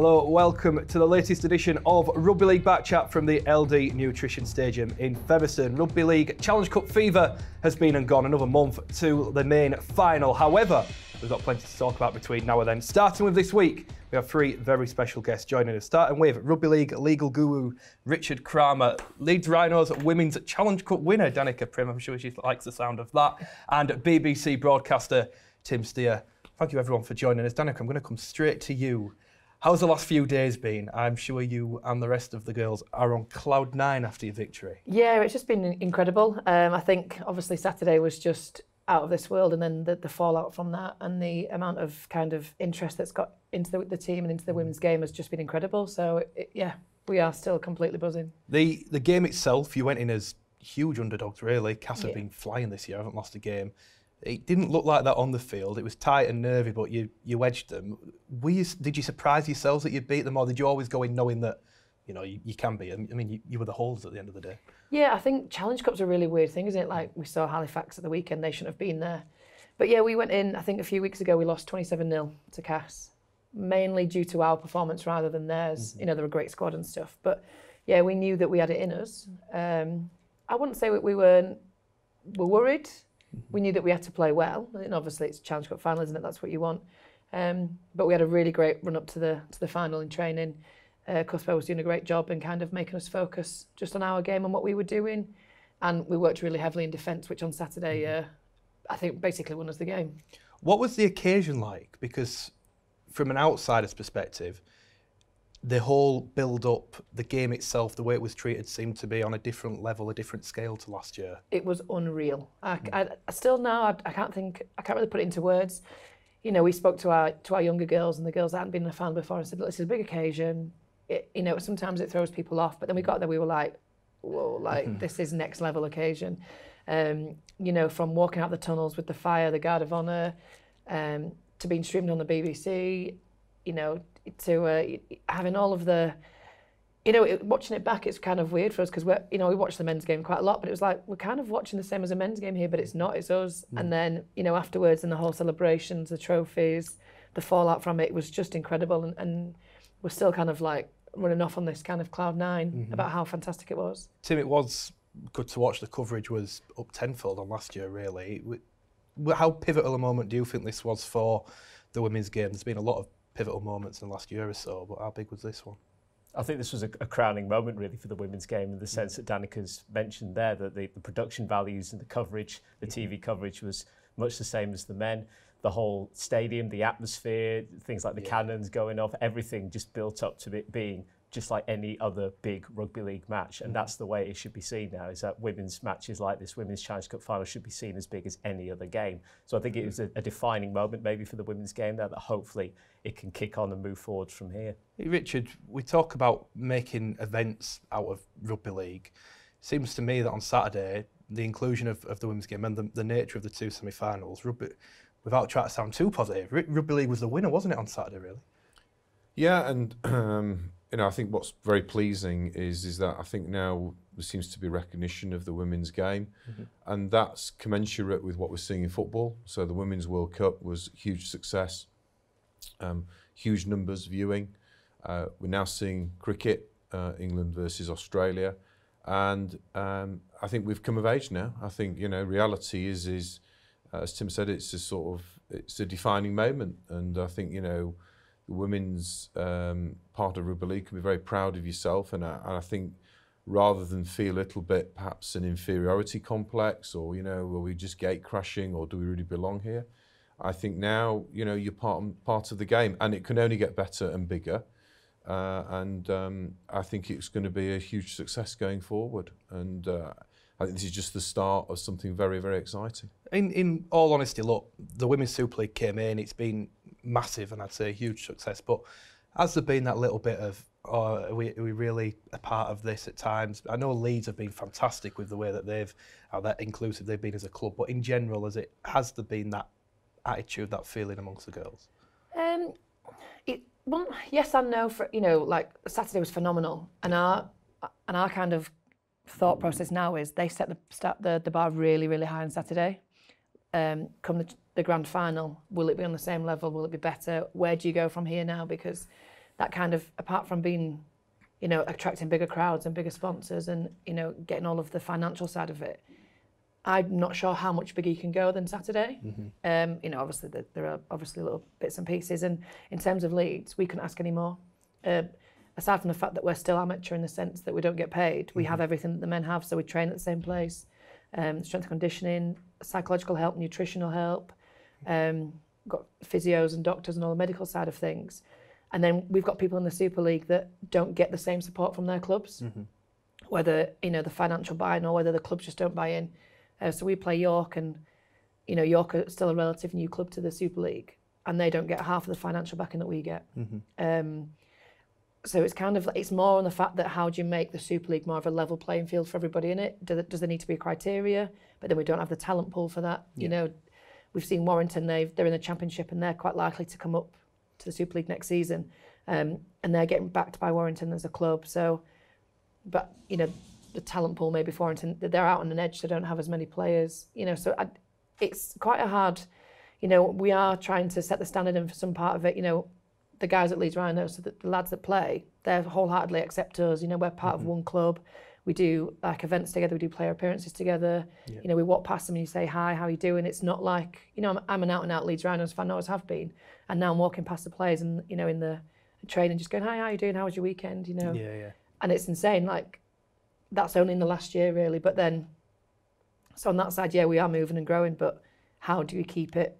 Hello, welcome to the latest edition of Rugby League Back Chat from the LD Nutrition Stadium in Featherstone. Rugby League Challenge Cup fever has been and gone another month to the main final. However, we've got plenty to talk about between now and then. Starting with this week, we have three very special guests joining us. Starting with Rugby League legal guru Richard Cramer, Leeds Rhinos Women's Challenge Cup winner Danika Priim. I'm sure she likes the sound of that. And BBC broadcaster Tim Steere. Thank you everyone for joining us. Danika, I'm going to come straight to you. How's the last few days been? I'm sure you and the rest of the girls are on cloud nine after your victory. Yeah, it's just been incredible. Um, I think obviously Saturday was just out of this world, and then the, the fallout from that and the amount of kind of interest that's got into the, the team and into the women's game has just been incredible. So it, yeah, we are still completely buzzing. The the game itself, you went in as huge underdogs really. Cass have yeah. been flying this year, haven't lost a game. It didn't look like that on the field. It was tight and nervy, but you you edged them. Were you, did you surprise yourselves that you beat them, or did you always go in knowing that you know you, you can be? I mean, you, you were the holders at the end of the day. Yeah, I think Challenge Cup's a really weird thing, isn't it? Like we saw Halifax at the weekend; they shouldn't have been there. But yeah, we went in. I think a few weeks ago we lost 27 0 to Cass, mainly due to our performance rather than theirs. Mm-hmm. You know, they're a great squad and stuff. But yeah, we knew that we had it in us. Um, I wouldn't say we weren't were worried we knew that we had to play well, and obviously it's Challenge Cup final, isn't it? That's what you want. Um, but we had a really great run up to the to the final in training. Uh, Cuthbert was doing a great job in kind of making us focus just on our game and what we were doing, and we worked really heavily in defence, which on Saturday, uh, I think, basically won us the game. What was the occasion like? Because from an outsider's perspective, the whole build up, the game itself, the way it was treated seemed to be on a different level, a different scale to last year. It was unreal. I, mm. I, I still now, I, I, can't think, I can't really put it into words. You know, we spoke to our to our younger girls and the girls that hadn't been a fan before and said, look, this is a big occasion. It, you know, sometimes it throws people off, but then we got there, we were like, whoa, like mm-hmm. this is next level occasion. Um, you know, from walking out the tunnels with the fire, the Guard of Honour, um, to being streamed on the BBC, you know, to uh, having all of the you know, it, watching it back, it's kind of weird for us because we're, you know, we watch the men's game quite a lot, but it was like we're kind of watching the same as a men's game here, but it's not, it's us. Mm. And then, you know, afterwards, and the whole celebrations, the trophies, the fallout from it was just incredible, and, and we're still kind of like running off on this kind of cloud 9 mm-hmm. about how fantastic it was. Tim, it was good to watch. The coverage was up tenfold on last year, really. How pivotal a moment do you think this was for the women's game? There's been a lot of pivotal moments in the last year or so, but how big was this one? I think this was a, a crowning moment really for the women's game in the sense that Danika's mentioned there that the, the production values and the coverage, the mm-hmm. TV coverage was much the same as the men. The whole stadium, the atmosphere, things like the yeah. cannons going off, everything just built up to it being just like any other big rugby league match. And mm. that's the way it should be seen now, is that women's matches like this, Women's Challenge Cup final, should be seen as big as any other game. So I think it was a, a defining moment maybe for the women's game there that hopefully it can kick on and move forward from here. Hey Richard, we talk about making events out of rugby league. Seems to me that on Saturday, the inclusion of, of the women's game and the, the nature of the two semi-finals, rugby, without trying to sound too positive, rugby league was the winner, wasn't it, on Saturday, really? Yeah, and um, you know, I think what's very pleasing is is that I think now there seems to be recognition of the women's game, mm-hmm. and that's commensurate with what we're seeing in football. So the Women's World Cup was a huge success, um, huge numbers viewing. Uh, we're now seeing cricket, uh, England versus Australia, and um, I think we've come of age now. I think you know, reality is is uh, as Tim said, it's a sort of it's a defining moment, and I think you know the women's um, part of rugby league can be very proud of yourself, and I, and I, think rather than feel a little bit perhaps an inferiority complex, or you know, are we just gate crashing, or do we really belong here? I think now you know you're part part of the game, and it can only get better and bigger. Uh, and um, I think it's going to be a huge success going forward. And uh, I think this is just the start of something very, very exciting. In, in all honesty, look, the Women's Super League came in, it's been massive and I'd say a huge success. But has there been that little bit of, oh, are we, are we really a part of this at times? I know Leeds have been fantastic with the way that they've, how that inclusive they've been as a club, but in general, has it has there been that attitude, that feeling amongst the girls? Um, it, well, yes and no. For you know, like Saturday was phenomenal, and our and our kind of thought process now is they set the start the, the bar really really high on Saturday. Um, come the the grand final, will it be on the same level? Will it be better? Where do you go from here now? Because that kind of apart from being, you know, attracting bigger crowds and bigger sponsors and you know getting all of the financial side of it. I'm not sure how much bigger you can go than Saturday. Um, you know, obviously the, there are obviously little bits and pieces, and in terms of Leeds, we couldn't ask any more. Uh, aside from the fact that we're still amateur in the sense that we don't get paid, we have everything that the men have, so we train at the same place. Um, strength and conditioning, psychological help, nutritional help, um, got physios and doctors and all the medical side of things. And then we've got people in the Super League that don't get the same support from their clubs, mm-hmm. whether you know the financial buy-in or whether the clubs just don't buy in. Uh, so we play York, and you know York are still a relative new club to the Super League, and they don't get half of the financial backing that we get. Mm-hmm. Um, so it's kind of it's more on the fact that how do you make the Super League more of a level playing field for everybody in it? Does, does there need to be a criteria? But then we don't have the talent pool for that. You know, we've seen Warrington; they they're in the Championship and they're quite likely to come up to the Super League next season, um, and they're getting backed by Warrington as a club. So, but you know, the talent pool maybe for Warrington they're out on an edge, so don't have as many players. You know, so I, it's quite a hard. You know, we are trying to set the standard, and for some part of it, you know, the guys at Leeds Rhinos, so the, the lads that play, they wholeheartedly accept us. You know, we're part of mm-hmm. one club. We do like events together. We do player appearances together. You know, we walk past them and you say hi, how are you doing? It's not like you know, I'm, I'm an out and out Leeds Rhinos fan. I always have been, and now I'm walking past the players and you know in the training, just going hi, how are you doing? How was your weekend? You know, Yeah, yeah. and it's insane. Like that's only in the last year, really. But then, so on that side, yeah, we are moving and growing. But how do you keep it?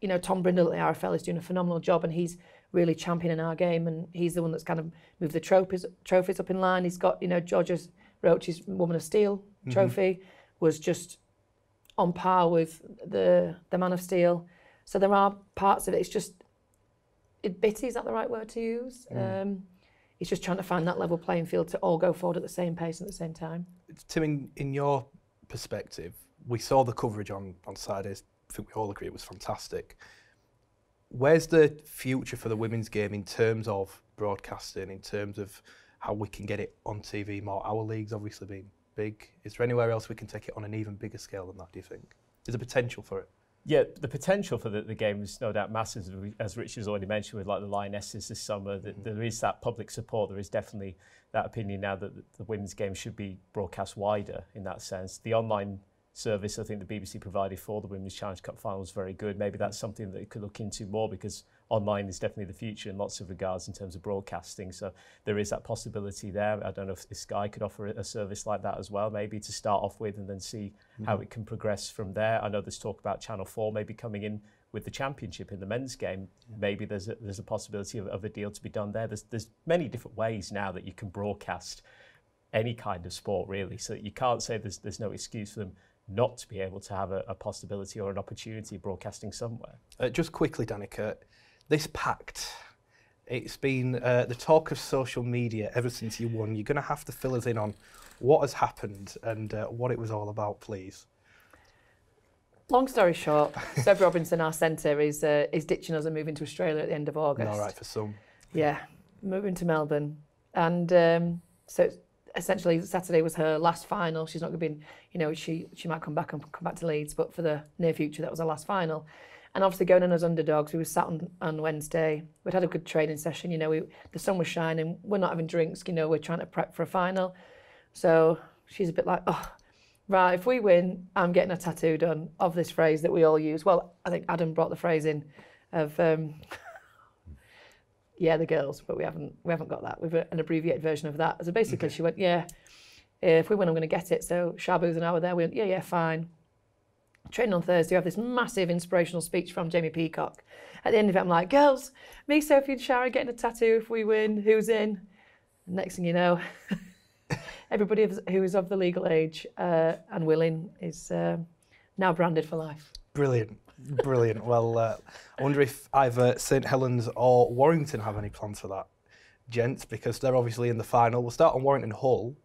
You know, Tom Brindle at the RFL is doing a phenomenal job, and he's really championing our game. And he's the one that's kind of moved the trophies trophies up in line. He's got you know Georgia Roche's Woman of Steel trophy was just on par with the the Man of Steel. So there are parts of it. It's just it bitty is that the right word to use? Um, it's just trying to find that level playing field to all go forward at the same pace at the same time. Tim, in, in your perspective, we saw the coverage on, on Saturdays. I think we all agree it was fantastic. Where's the future for the women's game in terms of broadcasting, in terms of how we can get it on TV more? Our league's obviously been big. Is there anywhere else we can take it on an even bigger scale than that, do you think? Is there potential for it? Yeah, the potential for the, the game is no doubt massive, as Richard's already mentioned with like the Lionesses this summer. That mm-hmm. there is that public support. There is definitely that opinion now that the, the women's game should be broadcast wider in that sense. The online service I think the BBC provided for the Women's Challenge Cup final was very good. Maybe that's something that it could look into more because online is definitely the future in lots of regards in terms of broadcasting. So there is that possibility there. I don't know if Sky could offer a service like that as well, maybe to start off with and then see how mm-hmm. it can progress from there. I know there's talk about Channel 4 maybe coming in with the championship in the men's game. Maybe there's a, there's a possibility of, of a deal to be done there. There's, there's many different ways now that you can broadcast any kind of sport really. So you can't say there's, there's no excuse for them not to be able to have a, a possibility or an opportunity of broadcasting somewhere. Uh, just quickly, Danika, this pact, it's been uh, the talk of social media ever since you won. You're going to have to fill us in on what has happened and uh, what it was all about, please. Long story short, Seb Robinson, our centre, is uh, is ditching us and moving to Australia at the end of August. All right for some. Yeah, moving to Melbourne, and um, so it's- essentially Saturday was her last final. She's not going to be, in, you know, she she might come back and come back to Leeds, but for the near future, that was her last final. And obviously going in as underdogs, we were sat on, on Wednesday. We'd had a good training session. You know, we, the sun was shining. We're not having drinks. You know, we're trying to prep for a final. So she's a bit like, oh, right. If we win, I'm getting a tattoo done of this phrase that we all use. Well, I think Adam brought the phrase in of. Um, yeah, the girls, but we haven't we haven't got that. We've an abbreviated version of that. So basically, she went, yeah, if we win, I'm going to get it. So Shabu's and I were there. We went, yeah, yeah, fine. Training on Thursday, we have this massive inspirational speech from Jamie Peacock. At the end of it, I'm like, girls, me, Sophie, and Shara getting a tattoo if we win. Who's in? And next thing you know, everybody who is of the legal age uh, and willing is uh, now branded for life. Brilliant. Brilliant. well, uh, I wonder if either St Helens or Warrington have any plans for that, gents, because they're obviously in the final. We'll start on Warrington Hull.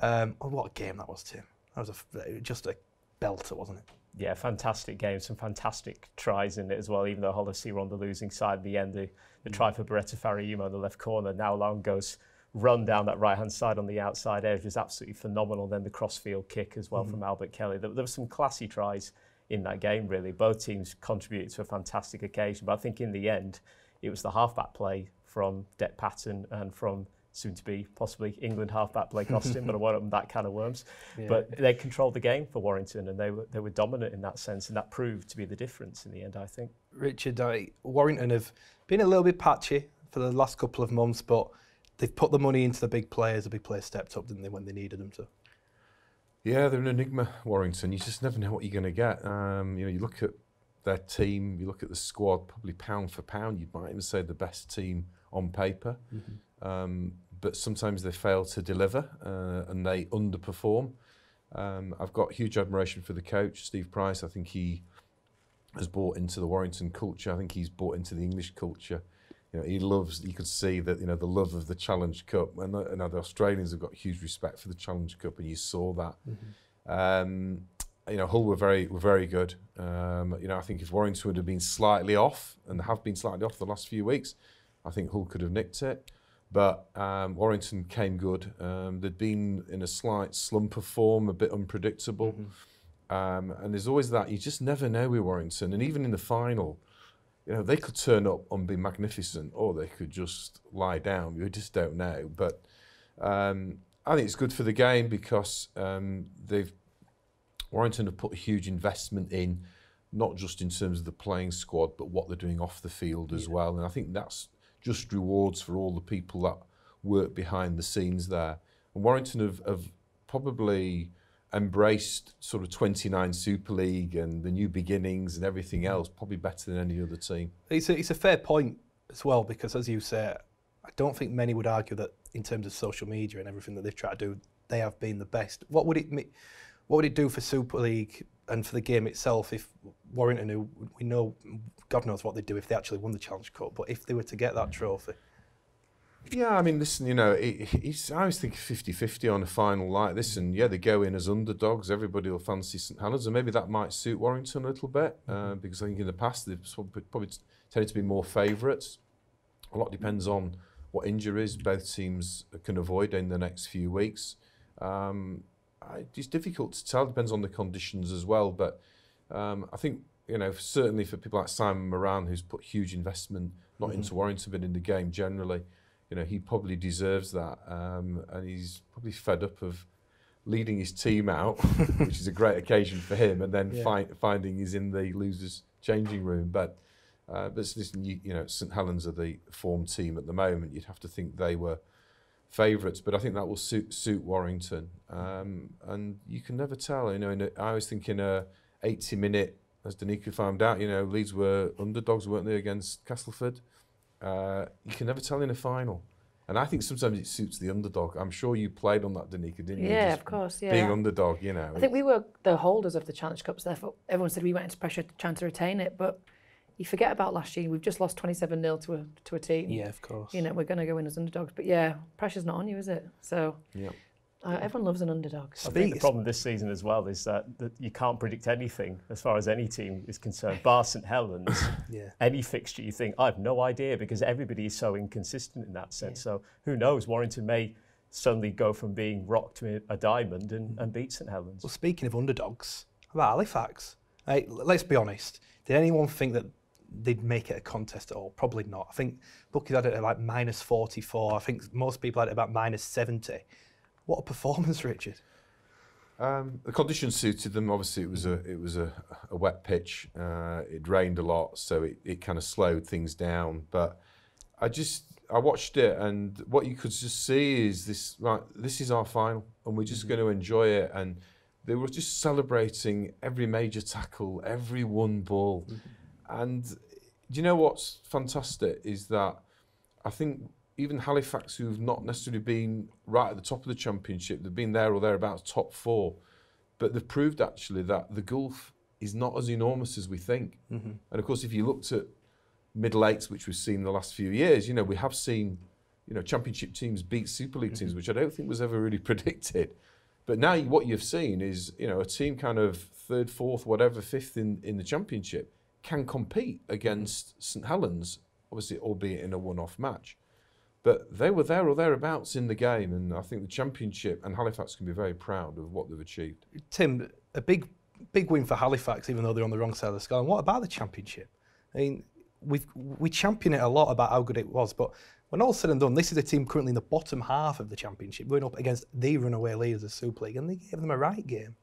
Um, oh, what a game that was, Tim. That was a just a belter, wasn't it? Yeah, fantastic game. Some fantastic tries in it as well, even though Hull were on the losing side at the end. The, the try for Bureta Faraimo on the left corner. Naulago's run down that right hand side on the outside edge was absolutely phenomenal. Then the crossfield kick as well from Albert Kelly. There, there were some classy tries in that game, really. Both teams contributed to a fantastic occasion. But I think in the end, it was the halfback play from Dec Patton and from soon to be possibly England halfback Blake Austin, but I won't open that can of worms. Yeah. But they controlled the game for Warrington and they were, they were dominant in that sense, and that proved to be the difference in the end, I think. Richard, I, Warrington have been a little bit patchy for the last couple of months, but they've put the money into the big players. The big players stepped up, didn't they, when they needed them to? Yeah, they're an enigma, Warrington. You just never know what you're going to get. Um, you know, you look at their team, you look at the squad, probably pound for pound, you might even say the best team on paper. Mm-hmm. Um, but sometimes they fail to deliver uh, and they underperform. Um, I've got huge admiration for the coach, Steve Price. I think he has bought into the Warrington culture. I think he's bought into the English culture. You know, he loves. You could see that you know the love of the Challenge Cup, and the, you know, the Australians have got huge respect for the Challenge Cup, and you saw that. Mm-hmm. Um, you know, Hull were very were very good. Um, you know, I think if Warrington would have been slightly off, and have been slightly off the last few weeks, I think Hull could have nicked it. But um, Warrington came good. Um, they'd been in a slight slump of form, a bit unpredictable. Mm-hmm. Um, and there's always that. You just never know with Warrington. And even in the final, you know, they could turn up and be magnificent, or they could just lie down. You just don't know. But um, I think it's good for the game because um, they've Warrington have put a huge investment in, not just in terms of the playing squad, but what they're doing off the field as yeah. well. And I think that's just rewards for all the people that work behind the scenes there. And Warrington have, have probably embraced sort of 29 Super League and the new beginnings and everything mm. else probably better than any other team. It's a, it's a fair point as well because, as you say, I don't think many would argue that in terms of social media and everything that they've tried to do, they have been the best. What would it what would it do for Super League and for the game itself if Warrington, who we know, God knows what they'd do if they actually won the Challenge Cup, but if they were to get that mm. trophy? Yeah, I mean, listen, you know, it, it's, I always think 50-50 on a final like this, and yeah, they go in as underdogs. Everybody will fancy St Helens, and maybe that might suit Warrington a little bit, uh, mm-hmm. because I think in the past they've probably tended to be more favourites. A lot depends on what injuries both teams can avoid in the next few weeks. Um, it's difficult to tell. Depends on the conditions as well. But um, I think you know certainly for people like Simon Moran, who's put huge investment not mm-hmm. into Warrington but in the game generally, you know he probably deserves that, um, and he's probably fed up of leading his team out, which is a great occasion for him, and then yeah. fi- finding he's in the losers' changing room. But uh, but listen, you, you know St Helens are the form team at the moment. You'd have to think they were favourites, but I think that will suit suit Warrington. Um, and you can never tell. You know, a, I was thinking a 80 minute, as Danika found out. You know, Leeds were underdogs, weren't they, against Castleford? uh, you can never tell in a final. And I think sometimes it suits the underdog. I'm sure you played on that, Danica, didn't you? Yeah, Just of course. Yeah. Being underdog, you know. I think we were the holders of the Challenge Cups. Therefore, everyone said we went into pressure trying to retain it, but you forget about last year. We've just lost 27 0 to a to a team. Yeah, of course. You know, we're going to go in as underdogs, but yeah, pressure's not on you, is it? So yeah. Uh, everyone loves an underdog. I think the problem this season as well is that, that you can't predict anything as far as any team is concerned. Bar St Helens, yeah. any fixture you think, I have no idea because everybody is so inconsistent in that sense. Yeah. So who knows? Warrington may suddenly go from being rocked to a diamond and, and beat St Helens. Well, speaking of underdogs, about Halifax, hey, let's be honest. Did anyone think that they'd make it a contest at all. Probably not. I think bookies had it at like minus 44. I think most people had it about minus 70. What a performance, Richard. Um, the conditions suited them. Obviously, it was a it was a, a wet pitch. Uh, it rained a lot, so it, it kind of slowed things down. But I just I watched it, and what you could just see is this right. This is our final, and we're just mm-hmm. going to enjoy it. And they were just celebrating every major tackle, every one ball. Mm-hmm. And do you know what's fantastic is that I think even Halifax, who've not necessarily been right at the top of the championship, they've been there or thereabouts, top four, but they've proved actually that the gulf is not as enormous as we think. Mm-hmm. And of course, if you looked at middle eights, which we've seen the last few years, you know, we have seen, you know, championship teams beat Super League mm-hmm. teams, which I don't think was ever really predicted. But now what you've seen is, you know, a team kind of third, fourth, whatever, fifth in, in the championship can compete against St Helens, obviously, albeit in a one-off match. But they were there or thereabouts in the game, and I think the championship and Halifax can be very proud of what they've achieved. Tim, a big, big win for Halifax, even though they're on the wrong side of the scale. And what about the championship? I mean, we've we champion it a lot about how good it was, but when all said and done, this is a team currently in the bottom half of the championship, going up against the runaway leaders of the Super League, and they gave them a right game.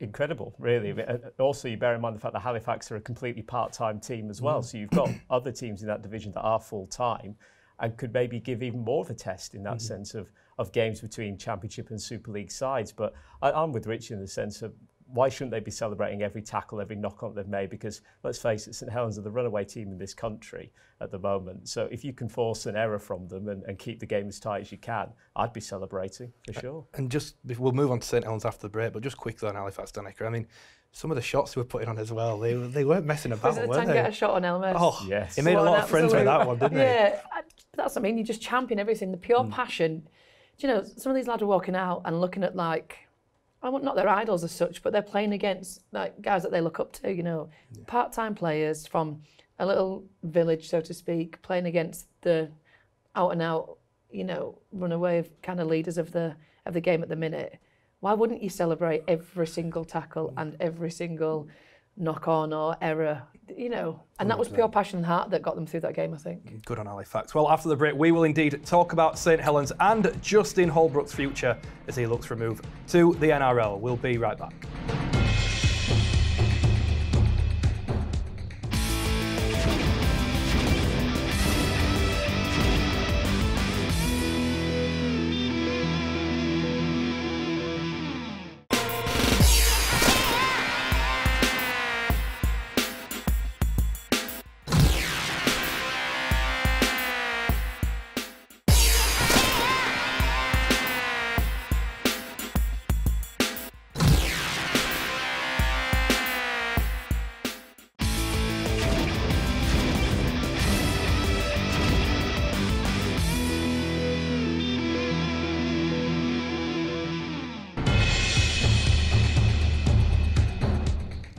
Incredible, really. Uh, also, you bear in mind the fact that Halifax are a completely part-time team as well. Mm. So you've got other teams in that division that are full-time and could maybe give even more of a test in that mm-hmm. sense of, of games between Championship and Super League sides. But I, I'm with Rich in the sense of why shouldn't they be celebrating every tackle, every knock on they've made? Because let's face it, St Helens are the runaway team in this country at the moment. So if you can force an error from them and, and keep the game as tight as you can, I'd be celebrating for sure. And just we'll move on to St Helens after the break, but just quickly on Halifax Danika. I mean, some of the shots they were putting on as well, they they weren't messing about, was were they? Get a shot on Elmas. Oh, yes. He made what a lot of friends with that one, didn't yeah, Yeah, that's what I mean. You just champion everything, the pure mm. passion. Do you know, some of these lads are walking out and looking at like I want not their idols as such, but they're playing against like guys that they look up to. You know, yeah. part-time players from a little village, so to speak, playing against the out and out, you know, runaway of kind of leaders of the of the game at the minute. Why wouldn't you celebrate every single tackle and every single knock on or error, you know. And that was pure passion and heart that got them through that game, I think. Good on Halifax. Well, after the break, we will indeed talk about St Helens and Justin Holbrook's future as he looks for a move to the NRL. We'll be right back.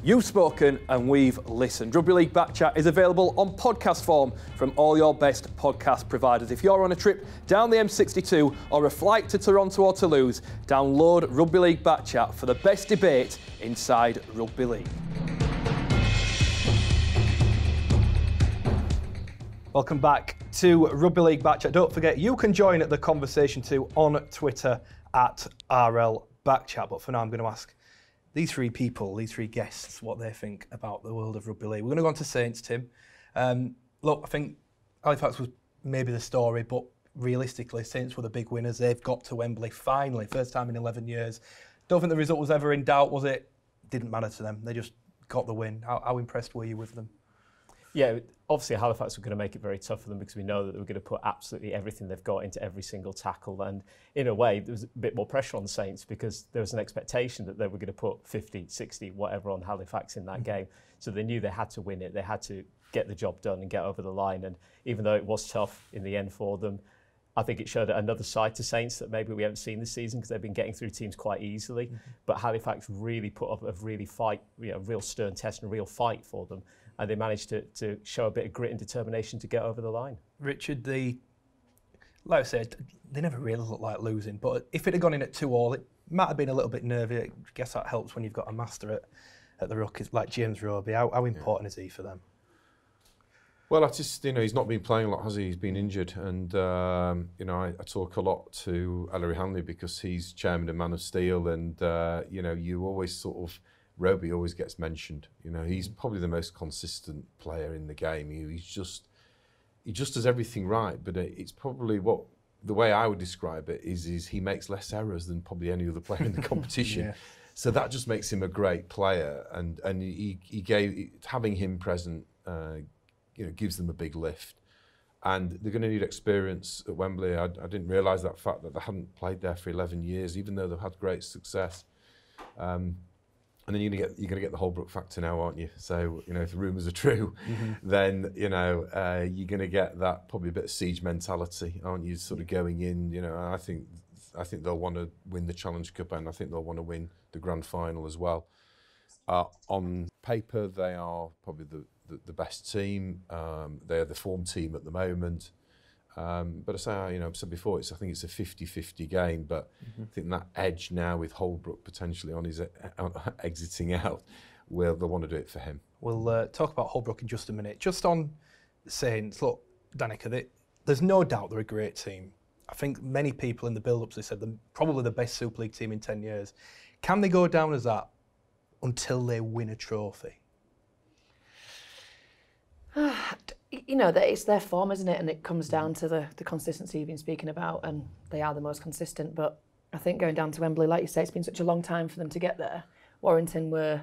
You've spoken and we've listened. Rugby League Backchat is available on podcast form from all your best podcast providers. If you're on a trip down the M62 or a flight to Toronto or Toulouse, download Rugby League Backchat for the best debate inside Rugby League. Welcome back to Rugby League Backchat. Don't forget, you can join the conversation too on Twitter at RL Backchat. But for now, I'm going to ask these three people, these three guests, what they think about the world of rugby league. We're going to go on to Saints, Tim. Um, look, I think Halifax was maybe the story, but realistically, Saints were the big winners. They've got to Wembley finally, first time in 11 years. Don't think the result was ever in doubt, was it? Didn't matter to them. They just got the win. How, how impressed were you with them? Yeah, obviously Halifax were going to make it very tough for them because we know that they were going to put absolutely everything they've got into every single tackle. And in a way, there was a bit more pressure on the Saints because there was an expectation that they were going to put 50, 60, whatever on Halifax in that mm-hmm. game. So they knew they had to win it. They had to get the job done and get over the line. And even though it was tough in the end for them, I think it showed another side to Saints that maybe we haven't seen this season because they've been getting through teams quite easily. Mm-hmm. But Halifax really put up a really fight, you know, a real stern test and a real fight for them and they managed to, to show a bit of grit and determination to get over the line. Richard, the like I said, they never really looked like losing, but if it had gone in at two all, it might have been a little bit nervy. I guess that helps when you've got a master at, at the Rook like James Roby. How, how important yeah. is he for them? Well, I just, you know, he's not been playing a lot, has he? He's been injured. And, um, you know, I, I, talk a lot to Ellery Hanley because he's chairman of Man of Steel. And, uh, you know, you always sort of Roby always gets mentioned. You know, he's probably the most consistent player in the game. He, he's just he just does everything right. But it's probably what the way I would describe it is is he makes less errors than probably any other player in the competition. yeah. So that just makes him a great player, and and he, he gave having him present, uh, you know, gives them a big lift. And they're going to need experience at Wembley. I, I didn't realise that fact that they hadn't played there for 11 years, even though they've had great success. Um, and then you're gonna get you're gonna get the Holbrook factor now, aren't you? So you know if the rumours are true, mm-hmm. then you know uh, you're gonna get that probably a bit of siege mentality, aren't you? Sort of going in, you know. I think I think they'll want to win the Challenge Cup and I think they'll want to win the grand final as well. Uh, on paper, they are probably the the, the best team. Um, they're the form team at the moment. Um, but I say, you know, I've said before, it's I think it's a 50-50 game. But mm-hmm. I think that edge now with Holbrook potentially on his uh, exiting out will they'll want to do it for him. We'll uh, talk about Holbrook in just a minute. Just on Saints, look, Danika, they, there's no doubt they're a great team. I think many people in the build-ups they said they're probably the best Super League team in 10 years. Can they go down as that until they win a trophy? you know, that it's their form, isn't it? And it comes down to the, the consistency you've been speaking about, and they are the most consistent. But I think going down to Wembley, like you say, it's been such a long time for them to get there. Warrington were,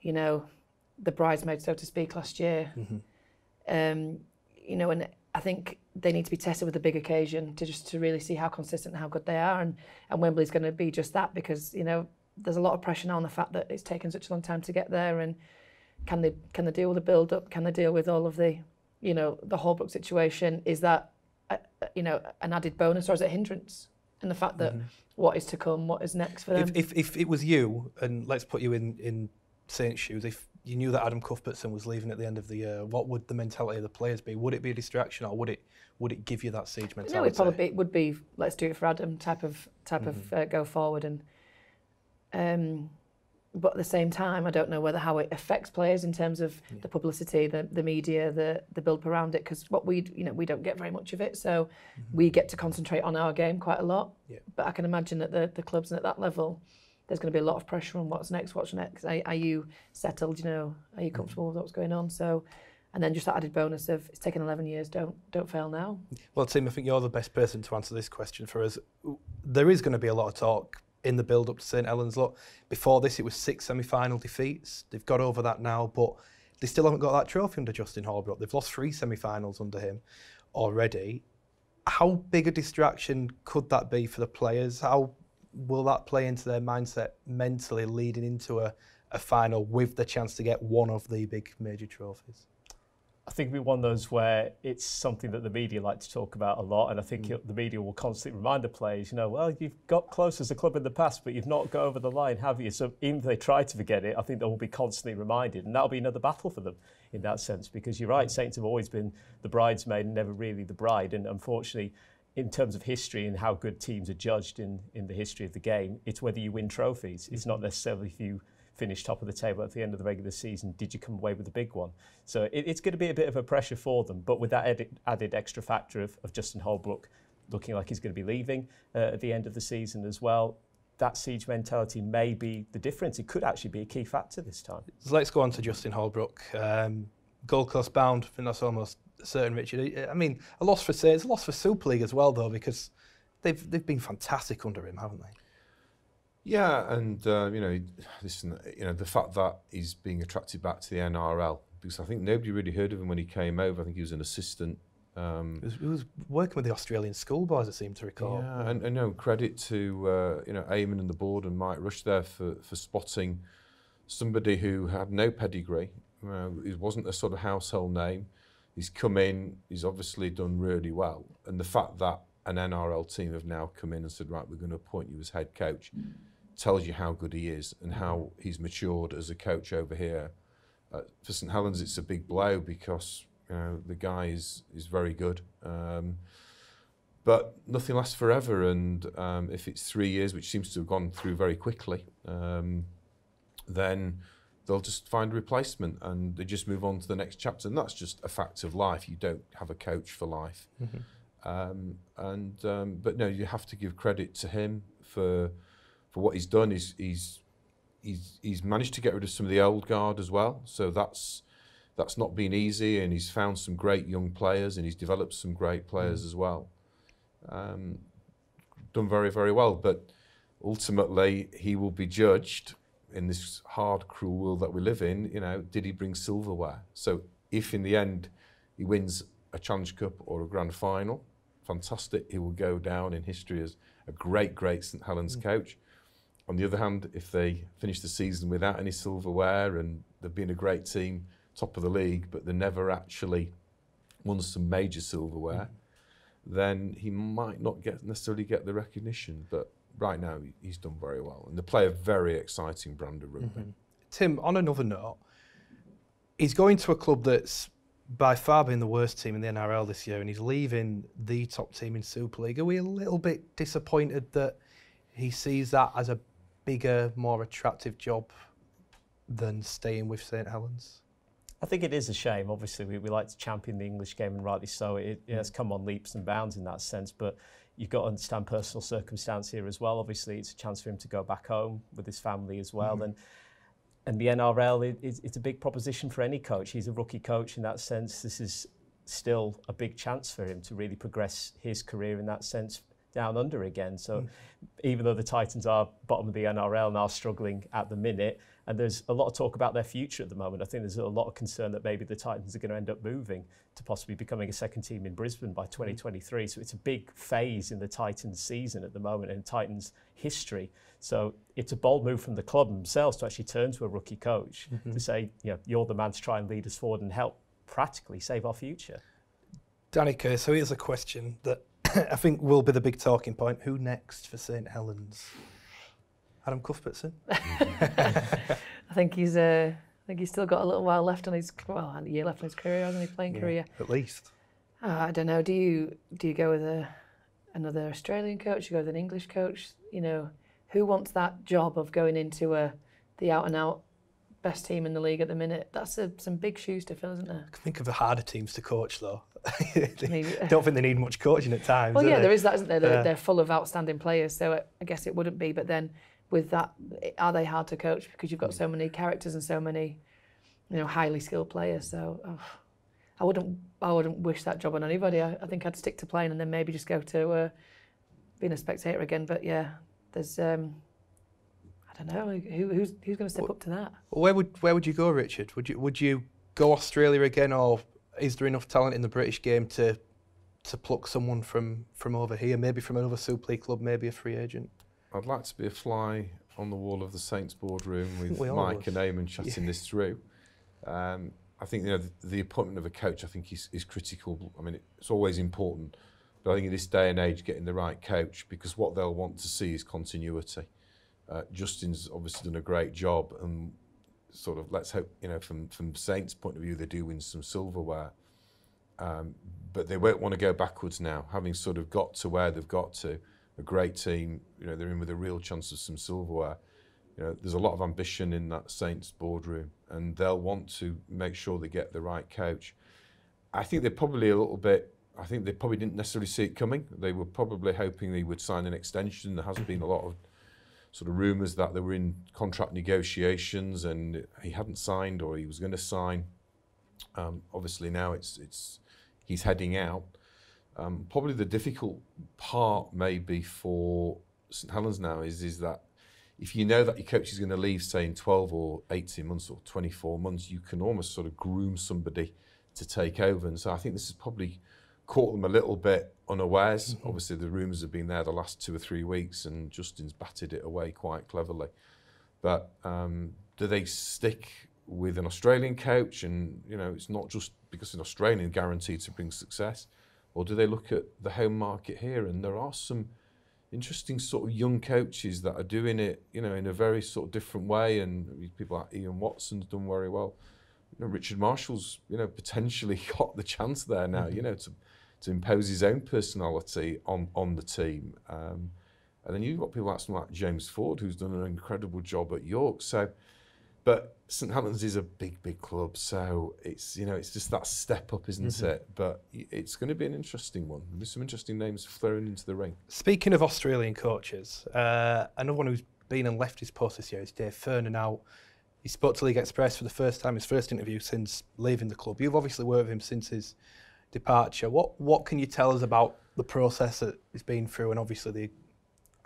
you know, the bridesmaids, so to speak, last year. Mm-hmm. Um, you know, and I think they need to be tested with a big occasion to just to really see how consistent and how good they are. And, and Wembley's going to be just that because, you know, there's a lot of pressure now on the fact that it's taken such a long time to get there and can they can they deal with the build up? Can they deal with all of the, you know, the Holbrook situation? Is that, a, you know, an added bonus or is it a hindrance? And the fact that mm-hmm. what is to come, what is next for them? If, if, if it was you, and let's put you in in Saints' shoes, if you knew that Adam Cuthbertson was leaving at the end of the year, what would the mentality of the players be? Would it be a distraction, or would it would it give you that siege mentality? No, it probably be, would be let's do it for Adam type of type mm-hmm. of uh, go forward and. Um, but at the same time, I don't know whether how it affects players in terms of yeah. the publicity, the, the media, the the build around it. Because what we you know we don't get very much of it, so mm-hmm. we get to concentrate on our game quite a lot. Yeah. But I can imagine that the the clubs at that level, there's going to be a lot of pressure on what's next, what's next. Are, are you settled? You know, are you mm-hmm. comfortable mm-hmm. with what's going on? So. And then just that added bonus of it's taken 11 years, don't don't fail now. Well, Tim, I think you're the best person to answer this question for us. There is going to be a lot of talk in the build up to St Helens. Look, before this, it was six semi final defeats. They've got over that now, but they still haven't got that trophy under Justin Holbrook. They've lost three semi finals under him already. How big a distraction could that be for the players? How will that play into their mindset mentally leading into a, a final with the chance to get one of the big major trophies? I think it'll be one of those where it's something that the media like to talk about a lot, and I think mm. the media will constantly remind the players, you know, well, you've got close as a club in the past, but you've not got over the line, have you? So even if they try to forget it, I think they will be constantly reminded, and that'll be another battle for them in that sense, because you're right, Saints have always been the bridesmaid and never really the bride, and unfortunately, in terms of history and how good teams are judged in, in the history of the game, it's whether you win trophies. It's not necessarily if you finish top of the table at the end of the regular season, did you come away with a big one? So it, it's going to be a bit of a pressure for them, but with that added, added extra factor of, of Justin Holbrook looking like he's going to be leaving uh, at the end of the season as well, that siege mentality may be the difference. It could actually be a key factor this time. So let's go on to Justin Holbrook. Um, Gold Coast bound, I think that's almost certain, Richard. I mean, a loss for Saints, a loss for Super League as well, though, because they've they've been fantastic under him, haven't they? Yeah, and uh, you know, listen, you know, the fact that he's being attracted back to the NRL because I think nobody really heard of him when he came over. I think he was an assistant. Um, he, was, he, was, working with the Australian schoolboys, I seem to recall. Yeah, and, and no credit to uh, you know Eamon and the board and Mike Rush there for for spotting somebody who had no pedigree. Uh, he wasn't a sort of household name. He's come in. He's obviously done really well, and the fact that an NRL team have now come in and said, right, we're going to appoint you as head coach. Mm tells you how good he is and how he's matured as a coach over here. Uh, for St Helens, it's a big blow because you know, the guy is is very good. Um, but nothing lasts forever, and um, if it's three years, which seems to have gone through very quickly, um, then they'll just find a replacement and they just move on to the next chapter. And that's just a fact of life. You don't have a coach for life. Mm-hmm. Um, and um, but no, you have to give credit to him for for what he's done. is he's he's he's managed to get rid of some of the old guard as well. So that's that's not been easy, and he's found some great young players, and he's developed some great players mm. as well. Um, done very very well, but ultimately he will be judged in this hard, cruel world that we live in. You know, did he bring silverware? So if in the end he wins a Challenge Cup or a Grand Final, fantastic. He will go down in history as a great, great St Helens mm. coach. On the other hand, if they finish the season without any silverware and they've been a great team, top of the league, but they never actually won some major silverware, then he might not get necessarily get the recognition. But right now, he's done very well, and they play a very exciting brand of rugby. Mm-hmm. Tim, on another note, he's going to a club that's by far been the worst team in the NRL this year, and he's leaving the top team in Super League. Are we a little bit disappointed that he sees that as a bigger, more attractive job than staying with St Helens? I think it is a shame. Obviously, we, we like to champion the English game, and rightly so. It, it has come on leaps and bounds in that sense, but you've got to understand personal circumstance here as well. Obviously, it's a chance for him to go back home with his family as well, mm-hmm. and and the NRL it, it's, it's a big proposition for any coach. He's a rookie coach in that sense. This is still a big chance for him to really progress his career in that sense down under again. So mm. even though the Titans are bottom of the NRL now struggling at the minute, and there's a lot of talk about their future at the moment, I think there's a lot of concern that maybe the Titans are going to end up moving to possibly becoming a second team in Brisbane by 2023. Mm. So it's a big phase in the Titans season at the moment in Titans history. So it's a bold move from the club themselves to actually turn to a rookie coach mm-hmm. to say, you know, you're the man to try and lead us forward and help practically save our future. Danika, so here's a question that I think will be the big talking point. Who next for St Helens? Adam Cuthbertson. I think he's uh, I think he's still got a little while left on his well, a year left on his career, hasn't he? Playing yeah, career. At least. Uh, I don't know. Do you do you go with a another Australian coach? You go with an English coach? You know, who wants that job of going into a the out and out best team in the league at the minute? That's a, some big shoes to fill, isn't there? I can think of the harder teams to coach though. I don't think they need much coaching at times. Well, yeah, they? there is that, isn't there? They're, they're full of outstanding players, so I guess it wouldn't be. But then, with that, are they hard to coach because you've got so many characters and so many, you know, highly skilled players? So, oh, I wouldn't, I wouldn't wish that job on anybody. I, I, think I'd stick to playing and then maybe just go to uh, being a spectator again. But yeah, there's. Um, I don't know who, who's who's going to step well, up to that. Where would where would you go, Richard? Would you would you go Australia again, or is there enough talent in the British game to to pluck someone from from over here, maybe from another Super League club, maybe a free agent? I'd like to be a fly on the wall of the Saints boardroom with Mike and Eamon chatting yeah. this through. Um, I think you know the, the, appointment of a coach. I think is, is critical. I mean, it's always important, but I think in this day and age, getting the right coach because what they'll want to see is continuity. Uh, Justin's obviously done a great job, and sort of let's hope you know from from Saints' point of view they do win some silverware, um, but they won't want to go backwards now, having sort of got to where they've got to. A great team, you know, they're in with a real chance of some silverware. You know, there's a lot of ambition in that Saints boardroom, and they'll want to make sure they get the right coach. I think they're probably a little bit. I think they probably didn't necessarily see it coming. They were probably hoping they would sign an extension. There hasn't been a lot of sort of rumours that they were in contract negotiations and he hadn't signed or he was going to sign. Um, obviously now it's it's he's heading out. Um, probably the difficult part maybe for St Helens now is is that if you know that your coach is going to leave, say in 12 or 18 months or 24 months, you can almost sort of groom somebody to take over. And so I think this is probably caught them a little bit unawares. Mm-hmm. Obviously, the rumours have been there the last two or three weeks, and Justin's batted it away quite cleverly. But um, do they stick with an Australian coach? And you know, it's not just because an Australian guaranteed to bring success, or do they look at the home market here? And there are some interesting sort of young coaches that are doing it, you know, in a very sort of different way. And people like Ian Watson's done very well. You know, Richard Marshall's, you know, potentially got the chance there now, mm-hmm. you know, to to impose his own personality on, on the team. Um, and then you've got people like, like James Ford, who's done an incredible job at York. So, but St Helens is a big, big club, so it's you know it's just that step up, isn't mm-hmm. it? But it's going to be an interesting one. There's some interesting names thrown into the ring. Speaking of Australian coaches, uh, another one who's been and left his post this year is Dave Furner. Now, he spoke to League Express for the first time, his first interview since leaving the club. You've obviously worked with him since his departure. What what can you tell us about the process that he's been through, and obviously the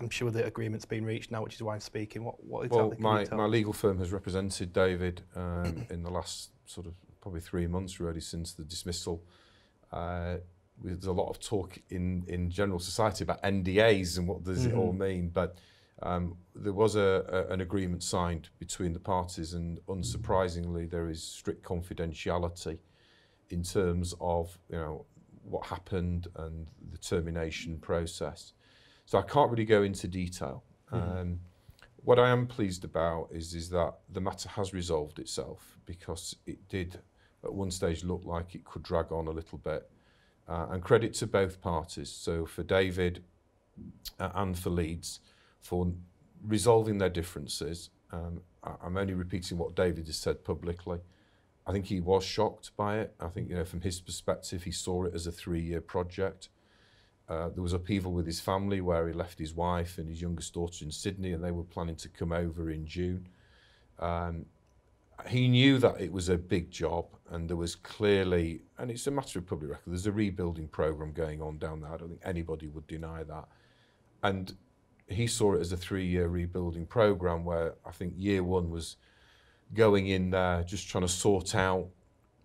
I'm sure the agreement's been reached now, which is why I'm speaking. What, what exactly well, my, my legal firm has represented David um, in the last sort of probably three months really since the dismissal. Uh, there's a lot of talk in, in general society about NDAs and what does mm-hmm. it all mm-hmm. mean, but um, there was a, a, an agreement signed between the parties, and unsurprisingly, there is strict confidentiality in terms of you know what happened and the termination process. So I can't really go into detail. Mm-hmm. Um, what I am pleased about is is that the matter has resolved itself because it did at one stage look like it could drag on a little bit. Uh, and credit to both parties. So for David uh, and for Leeds for resolving their differences um, I- I'm only repeating what David has said publicly. I think he was shocked by it. I think, you know, from his perspective, he saw it as a three-year project. Uh, there was upheaval with his family where he left his wife and his youngest daughter in Sydney, and they were planning to come over in June. Um, he knew that it was a big job, and there was clearly, and it's a matter of public record. There's a rebuilding program going on down there. I don't think anybody would deny that. And he saw it as a three-year rebuilding program where I think year one was going in there, just trying to sort out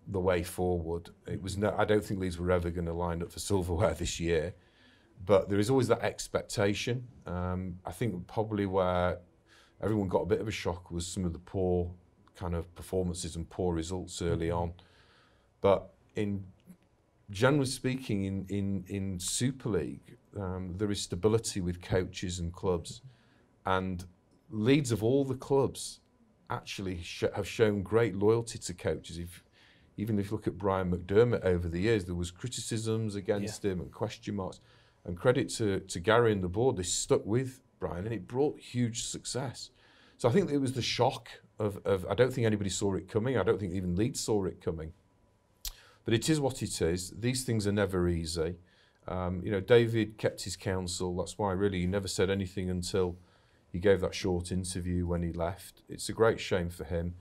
the way forward. It was no, I don't think Leeds were ever going to line up for silverware this year, but there is always that expectation. Um, I think probably where everyone got a bit of a shock was some of the poor kind of performances and poor results early on. But in generally speaking, in in in Super League, um, there is stability with coaches and clubs, and Leeds of all the clubs actually sh- have shown great loyalty to coaches. If even if you look at Brian McDermott over the years, there was criticisms against him and question marks. And credit to, to Gary and the board, they stuck with Brian and it brought huge success. So I think it was the shock of, of I don't think anybody saw it coming. I don't think even Leeds saw it coming. But it is what it is. These things are never easy. Um, you know, David kept his counsel. That's why really he never said anything until he gave that short interview when he left. It's a great shame for him.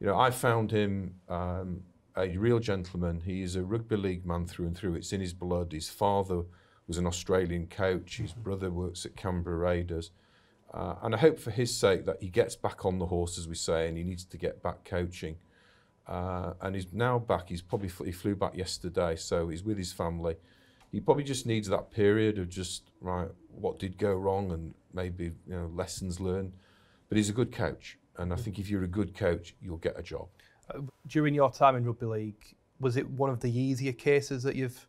You know, I found him um, a real gentleman. He is a rugby league man through and through. It's in his blood. His father was an Australian coach. His brother works at Canberra Raiders. Uh, and I hope for his sake that he gets back on the horse, as we say, and he needs to get back coaching. Uh, and he's now back. He's probably he flew back yesterday, so he's with his family. He probably just needs that period of just right, what did go wrong, and maybe you know lessons learned. But he's a good coach, and I think if you're a good coach, you'll get a job. During your time in rugby league, was it one of the easier cases that you've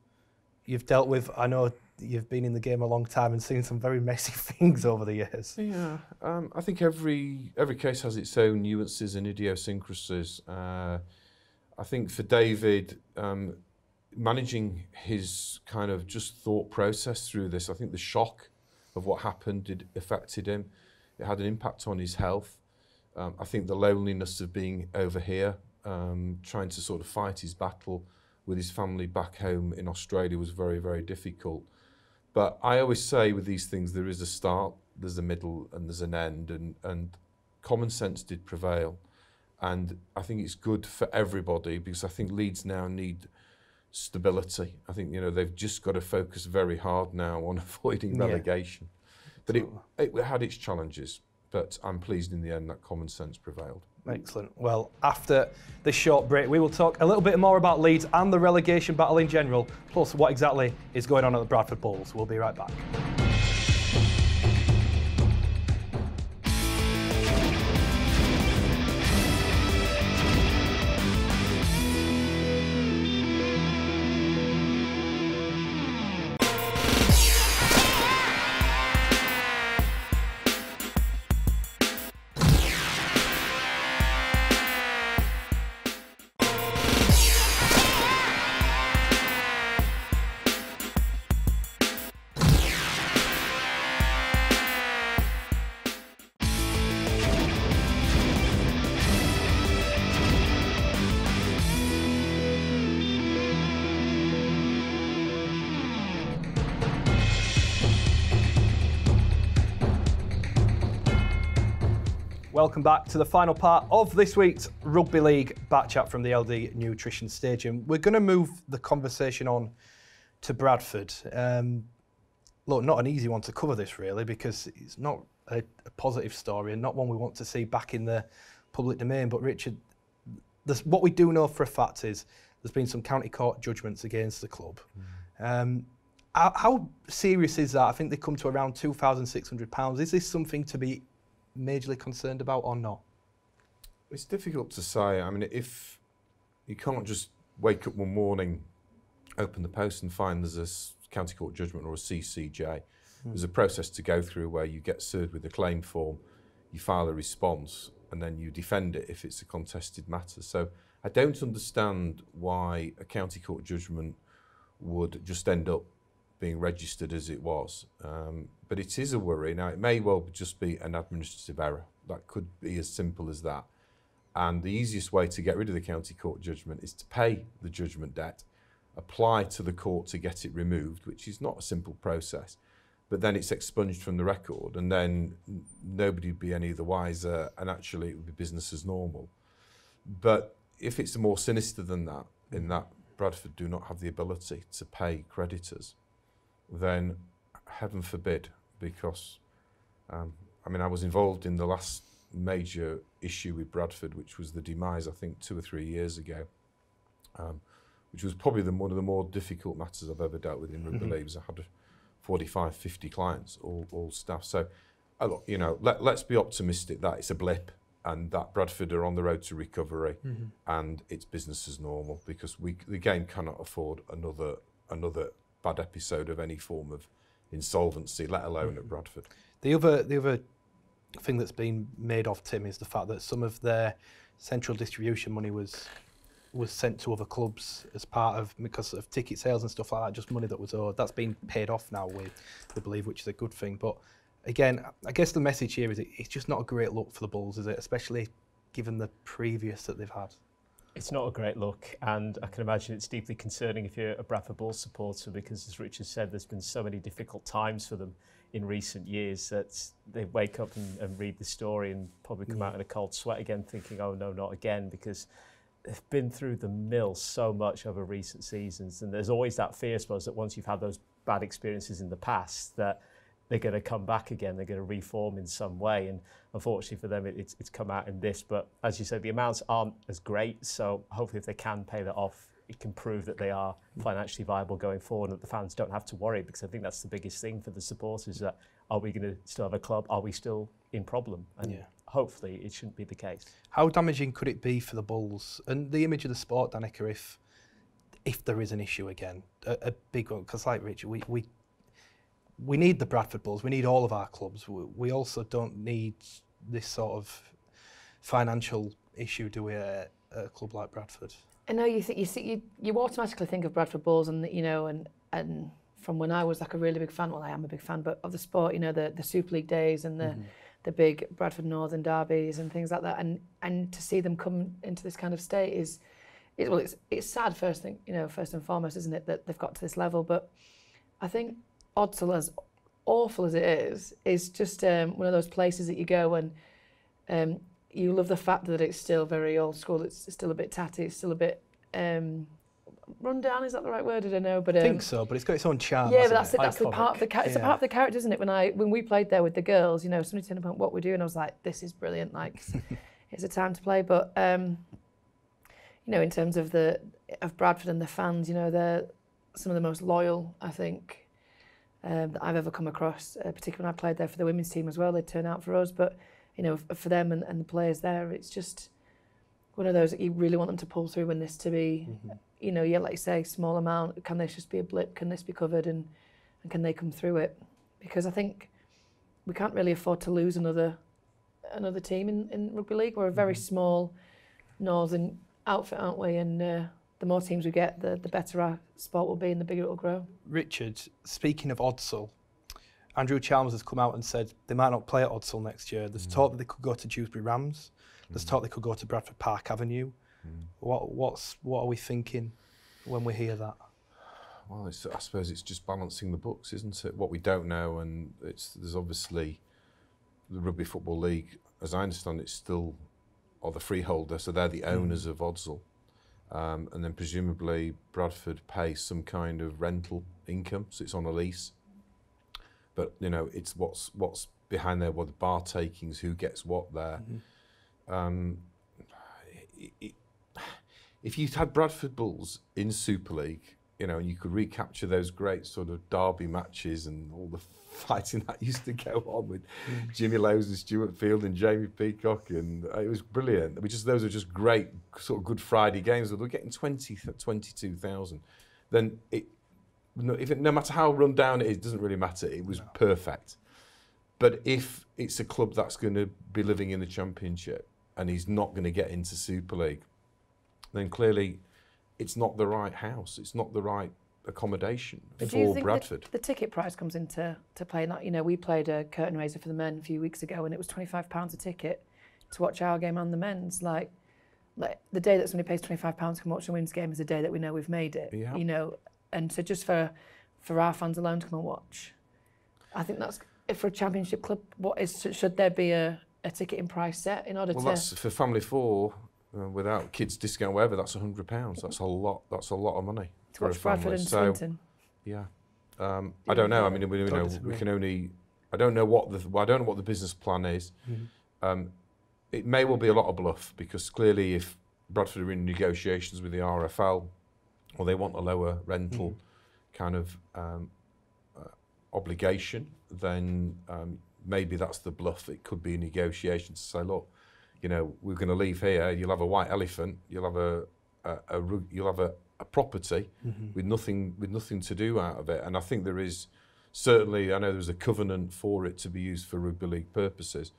you've dealt with? I know you've been in the game a long time and seen some very messy things over the years. Yeah, um, I think every every case has its own nuances and idiosyncrasies. Uh, I think for David, um, managing his kind of just thought process through this, I think the shock of what happened did affected him. It had an impact on his health. Um, I think the loneliness of being over here, um, trying to sort of fight his battle with his family back home in Australia was very, very difficult. But I always say with these things, there is a start, there's a middle, and there's an end, and, and common sense did prevail. And I think it's good for everybody because I think Leeds now need stability. I think you know they've just got to focus very hard now on avoiding Yeah. relegation. But it, it had its challenges, but I'm pleased in the end that common sense prevailed. Excellent. Well, after this short break, we will talk a little bit more about Leeds and the relegation battle in general, plus what exactly is going on at the Bradford Bulls. We'll be right back. Welcome back to the final part of this week's Rugby League back chat from the LD Nutrition Stadium. We're going to move the conversation on to Bradford. Um, look, not an easy one to cover this really because it's not a, a positive story and not one we want to see back in the public domain. But Richard, this, what we do know for a fact is there's been some county court judgments against the club. Um, how, serious is that? I think they come to around £2,600. Is this something to be majorly concerned about or not? It's difficult to say. I mean, if you can't just wake up one morning, open the post and find there's a county court judgment or a CCJ. Hmm. There's a process to go through where you get served with a claim form, you file a response, and then you defend it if it's a contested matter. So I don't understand why a county court judgment would just end up being registered as it was. Um, but it is a worry. Now, it may well just be an administrative error. That could be as simple as that. And the easiest way to get rid of the county court judgment is to pay the judgment debt, apply to the court to get it removed, which is not a simple process. But then it's expunged from the record, and then nobody would be any the wiser, and actually it would be business as normal. But if it's more sinister than that, in that Bradford do not have the ability to pay creditors, then heaven forbid, because um, I mean, I was involved in the last major issue with Bradford, which was the demise, I think, two or three years ago, um, which was probably the, one of the more difficult matters I've ever dealt with in rugby mm-hmm. league. I had 45, 50 clients, all, all staff. So, you know, let, let's be optimistic that it's a blip and that Bradford are on the road to recovery mm-hmm. and it's business as normal because we, the game cannot afford another another bad episode of any form of insolvency, let alone at mm. Bradford. The other the other thing that's been made of Tim is the fact that some of their central distribution money was was sent to other clubs as part of because of ticket sales and stuff like that, just money that was owed. That's been paid off now with, we believe, which is a good thing. But again, I guess the message here is it, it's just not a great look for the Bulls, is it? Especially given the previous that they've had. It's not a great look, and I can imagine it's deeply concerning if you're a Bradford Bulls supporter because, as Richard said, there's been so many difficult times for them in recent years that they wake up and, and read the story and probably come yeah. out mm. in a cold sweat again, thinking, "Oh no, not again," because they've been through the mill so much over recent seasons, and there's always that fear, I suppose, that once you've had those bad experiences in the past, that they're going to come back again, they're going to reform in some way. And unfortunately for them, it, it's, it's come out in this. But as you said, the amounts aren't as great. So hopefully, if they can pay that off, it can prove that they are financially viable going forward and that the fans don't have to worry because I think that's the biggest thing for the supporters that are we going to still have a club? Are we still in problem? And yeah. hopefully it shouldn't be the case. How damaging could it be for the Bulls and the image of the sport, Danika, if if there is an issue again, a, a big one? Because like Richard, we, we we need the Bradford Bulls. We need all of our clubs. We also don't need this sort of financial issue, do we, at a club like Bradford? I know you think you see you, you automatically think of Bradford Bulls and you know and and from when I was like a really big fan, well I am a big fan, but of the sport, you know the the Super League days and the mm-hmm. the big Bradford Northern derbies and things like that, and and to see them come into this kind of state is, it, well it's it's sad first thing you know first and foremost, isn't it that they've got to this level, but I think Odsal, as awful as it is, is just um, one of those places that you go and um, you love the fact that it's still very old school. It's still a bit tatty. It's still a bit um, run down. Is that the right word? I don't know, but um, I think so. But it's got its own charm. Yeah, but that's it. That's the part of the ca- it's yeah. a part of the character, isn't it? When I when we played there with the girls, you know, somebody turned up what we're doing. I was like, this is brilliant. Like, it's a time to play. But um, you know, in terms of the of Bradford and the fans, you know, they're some of the most loyal, I think, um, that I've ever come across, uh, particularly when I played there for the women's team as well. They turn out for us, but you know, for them and, and the players there, it's just one of those that you really want them to pull through and this to be, mm-hmm. you know, yeah, like you say, small amount. Can this just be a blip? Can this be covered? And, and can they come through it? Because I think we can't really afford to lose another another team in, in rugby league. We're a very mm-hmm. small northern outfit, aren't we? And uh, the more teams we get, the, the better our sport will be and the bigger it will grow. Richard, speaking of Odsal, Andrew Chalmers has come out and said they might not play at Odsal next year. There's mm. talk that they could go to Dewsbury Rams. There's mm. talk they could go to Bradford Park Avenue. Mm. What what's what are we thinking when we hear that? Well, I suppose it's just balancing the books, isn't it? What we don't know, and it's there's obviously the Rugby Football League, as I understand, it's still or the freeholder, so they're the mm. owners mm. of Odsal. Um, and then presumably Bradford pay some kind of rental income, so it's on a lease but you know it's what's what's behind there, what the bar takings, who gets what there. Mm-hmm. Um, it, it, if you had Bradford Bulls in Super League, you know, you could recapture those great sort of derby matches and all the fighting that used to go on with mm. Jimmy Lowes and Stuart Field and Jamie Peacock, and it was brilliant. Which is those are just great sort of Good Friday games. We're getting 20, 22,000. Then it no, if it, no matter how run down it is, it doesn't really matter. It was no. perfect. But if it's a club that's going to be living in the Championship and he's not going to get into Super League, then clearly it's not the right house. It's not the right accommodation But for Bradford. The, the ticket price comes into to play. Not you know, we played a curtain raiser for the men a few weeks ago, and it was twenty five pounds a ticket to watch our game and the men's. Like, like the day that somebody pays twenty five pounds to come watch the women's game is the day that we know we've made it. Yeah. You know, and so just for for our fans alone to come and watch, I think that's if for a championship club. What is should there be a, a ticketing price set in order Well, to? Well, that's for family four. Uh, without kids discount, whatever, that's a hundred pounds. That's a lot. That's a lot of money to for a watch Bradford family. and So Swinton. yeah, um, I don't know. I mean, we, you Don't know, we can only. I don't know what the. Well, I don't know what the business plan is. Um, it may well be a lot of bluff because clearly, if Bradford are in negotiations with the RFL, or they want a lower rental kind of um, uh, obligation, then um, maybe that's the bluff. It could be a negotiation to say, look, you know, we're going to leave here. You'll have a white elephant. You'll have a, a, a you'll have a, a property with nothing with nothing to do out of it. And I think there is certainly. I know there's a covenant for it to be used for rugby league purposes,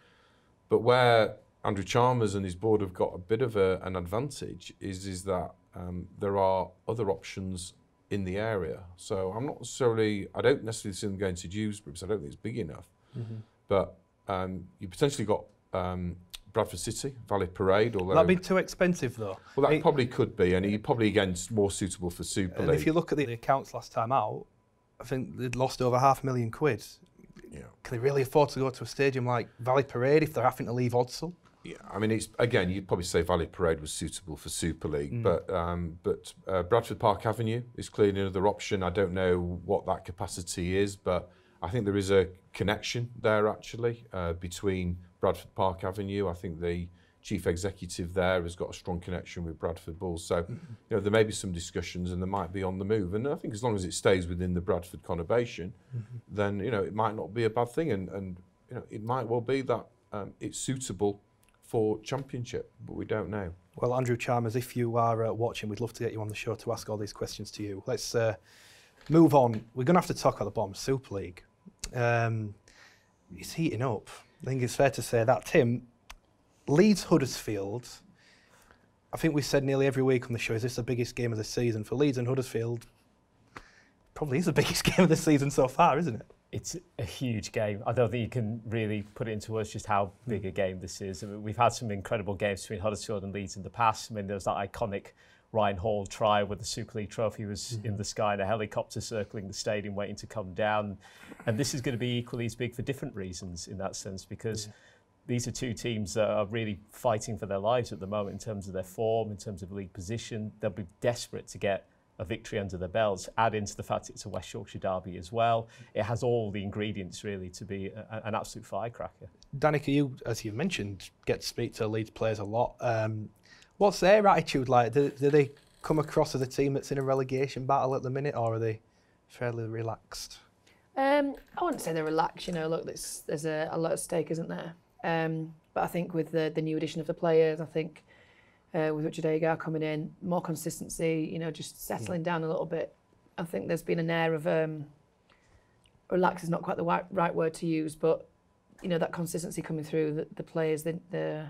but where Andrew Chalmers and his board have got a bit of a, an advantage is is that um, there are other options in the area. So I'm not necessarily. I don't necessarily see them going to Dewsbury because I don't think it's big enough. But um, you potentially got um, Bradford City, Valley Parade, although That'd be too expensive though. well, that It- probably could be, and he probably again more suitable for Super and League. if you look at the accounts last time out, I think they'd lost over half a million quid. yeah. Can they really afford to go to a stadium like Valley Parade if they're having to leave Odsal? Yeah, I mean, it's again, you'd probably say Valley Parade was suitable for Super League, Mm. but um, but uh, Bradford Park Avenue is clearly another option. I don't know what that capacity is, but I think there is a connection there actually uh, between Bradford Park Avenue. I think the chief executive there has got a strong connection with Bradford Bulls, so Mm-hmm. you know there may be some discussions and there might be on the move. And I think as long as it stays within the Bradford conurbation, Mm-hmm. then you know it might not be a bad thing, and and you know it might well be that um, it's suitable for championship, but we don't know. Well, Andrew Chalmers, if you are uh, watching, we'd love to get you on the show to ask all these questions to you. Let's uh, move on. We're going to have to talk about the bottom Super League. Um, it's heating up. I think it's fair to say that. Tim, Leeds Huddersfield. I think we said nearly every week on the show, is this the biggest game of the season? For Leeds and Huddersfield, probably is the biggest game of the season so far, isn't it? It's a huge game. I don't think you can really put it into words just how big a game this is. I mean, we've had some incredible games between Huddersfield and Leeds in the past. I mean, there was that iconic Ryan Hall try with the Super League trophy was in the sky and a helicopter circling the stadium waiting to come down. And this is going to be equally as big for different reasons in that sense because these are two teams that are really fighting for their lives at the moment in terms of their form, in terms of league position. They'll be desperate to get a victory under their belts. Add into the fact it's a West Yorkshire derby as well. It has all the ingredients really to be a, an absolute firecracker. Danika, you, as you mentioned, get to speak to Leeds players a lot. Um, what's their attitude like? Do, do they come across as a team that's in a relegation battle at the minute, or are they fairly relaxed? Um, I wouldn't say they're relaxed. You know, look, there's, there's a, a lot at stake, isn't there? Um, but I think with the, the new addition of the players, I think uh, with Richard Agar coming in, more consistency. You know, just settling down a little bit. I think there's been an air of um, relax is not quite the right, right word to use, but you know that consistency coming through. The, the players, the, the